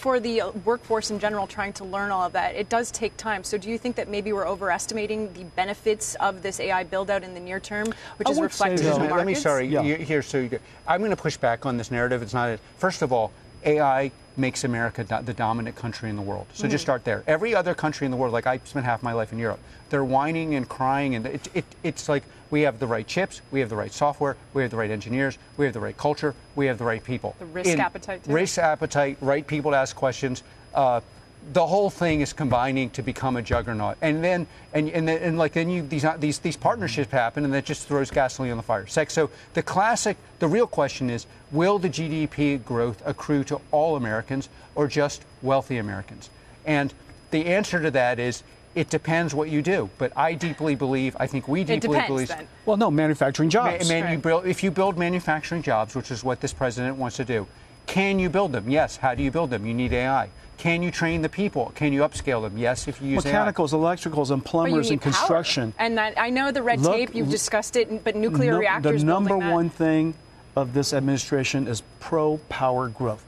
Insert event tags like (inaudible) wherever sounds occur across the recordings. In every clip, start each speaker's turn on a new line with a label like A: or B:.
A: for the uh, workforce in general trying to learn all of that, it does take time. So do you think that maybe we're overestimating the benefits of this AI build out in the near term, which
B: I
A: is
B: would say
A: reflected in the markets?
C: Let me, sorry,
B: Yeah.
C: you- here, so you, I'm going to push back on this narrative. It's not, a, first of all, AI makes America do- the dominant country in the world. So
A: Mm-hmm.
C: just start there. Every other country in the world, like I spent half my life in Europe, they're whining and crying, and it, it, it's like we have the right chips, we have the right software, we have the right engineers, we have the right culture, we have the right people.
A: The risk appetite, too.
C: Risk appetite, right people to ask questions. Uh, the whole thing is combining to become a juggernaut, and then and and, then, and like then you these these these partnerships happen, and that just throws gasoline on the fire. Sex. So the classic, the real question is, will the GDP growth accrue to all Americans or just wealthy Americans? And the answer to that is. It depends what you do, but I deeply believe. I think we
A: It
C: deeply
A: depends
C: believe.
A: then.
B: Well, no, manufacturing jobs.
C: man, you
A: Right.
C: build, if you build manufacturing jobs, which is what this president wants to do, can you build them? Yes. How do you build them? You need AI. Can you train the people? Can you upscale them? Yes, if you use
B: Mechanicals, electricals, and plumbers
A: need
B: and
A: power.
B: construction.
A: And that I know the red
B: Look-
A: tape, you've discussed it, but nuclear
B: No-
A: reactors
B: The number
A: building that.
B: one thing of this administration is pro power growth.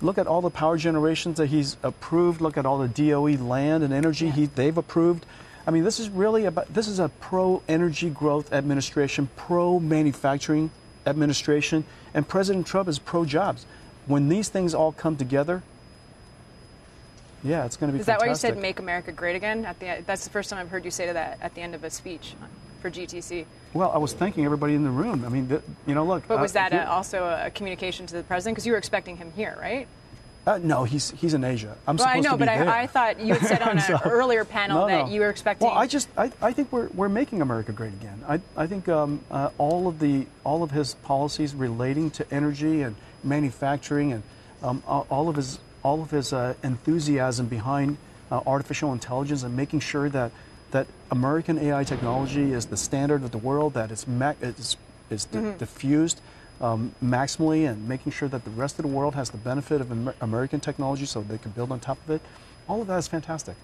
B: Look at all the power generations that he's approved. Look at all the DOE land and energy
A: Yeah.
B: he, they've approved. I mean, this is really about this is a pro energy growth administration, pro manufacturing administration, and President Trump is pro jobs. When these things all come together, yeah, it's going to be
A: Is that why you said "Make America Great Again"? At the that's the first time I've heard you say that at the end of a speech for GTC.
B: Well, I was thanking everybody in the room. I mean, you know, look.
A: But was
B: uh,
A: that a, also a communication to the president? Because you were expecting him here, right?
B: Uh, no, he's he's in Asia. I'm
A: Well, I
B: supposed
A: know,
B: to be
A: but
B: there.
A: I, I thought you had said (laughs) on an
B: So-
A: earlier panel
B: No,
A: that
B: no.
A: you were expecting.
B: Well, I just I, I think we're, we're making America great again. I, I think um, uh, all of the all of his policies relating to energy and manufacturing and um, all all of his all of his uh, enthusiasm behind uh, artificial intelligence and making sure that that American AI technology is the standard of the world, that it's ma- it's, it's di-
A: Mm-hmm.
B: diffused um, maximally, and making sure that the rest of the world has the benefit of Amer- American technology so they can build on top of it. All of that is fantastic.